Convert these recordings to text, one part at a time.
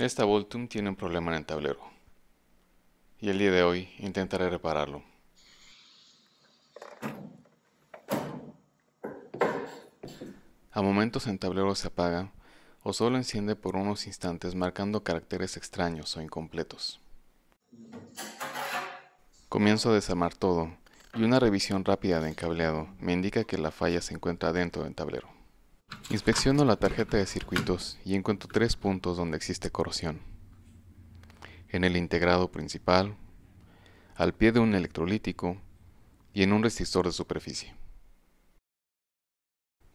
Esta Voltum tiene un problema en el tablero. Y el día de hoy intentaré repararlo. A momentos el tablero se apaga o solo enciende por unos instantes marcando caracteres extraños o incompletos. Comienzo a desarmar todo y una revisión rápida de encableado me indica que la falla se encuentra dentro del tablero. Inspecciono la tarjeta de circuitos y encuentro tres puntos donde existe corrosión. En el integrado principal, al pie de un electrolítico y en un resistor de superficie.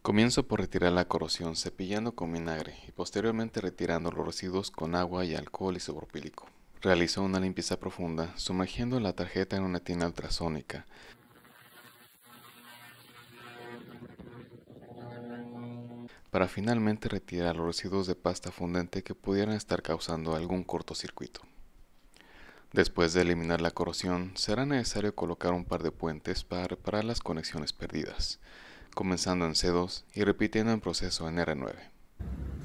Comienzo por retirar la corrosión cepillando con vinagre y posteriormente retirando los residuos con agua y alcohol isopropílico. Realizo una limpieza profunda sumergiendo la tarjeta en una tina ultrasónica para finalmente retirar los residuos de pasta fundente que pudieran estar causando algún cortocircuito. Después de eliminar la corrosión, será necesario colocar un par de puentes para reparar las conexiones perdidas, comenzando en C2 y repitiendo el proceso en R9.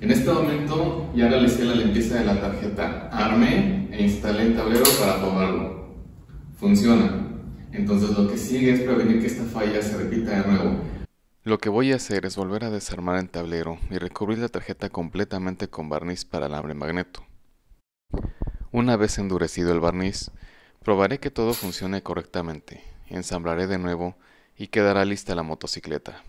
En este momento ya realicé la limpieza de la tarjeta, armé e instalé el tablero para probarlo. Funciona. Entonces lo que sigue es prevenir que esta falla se repita de nuevo lo que voy a hacer es volver a desarmar el tablero y recubrir la tarjeta completamente con barniz para alambre magneto. Una vez endurecido el barniz, probaré que todo funcione correctamente, ensamblaré de nuevo y quedará lista la motocicleta.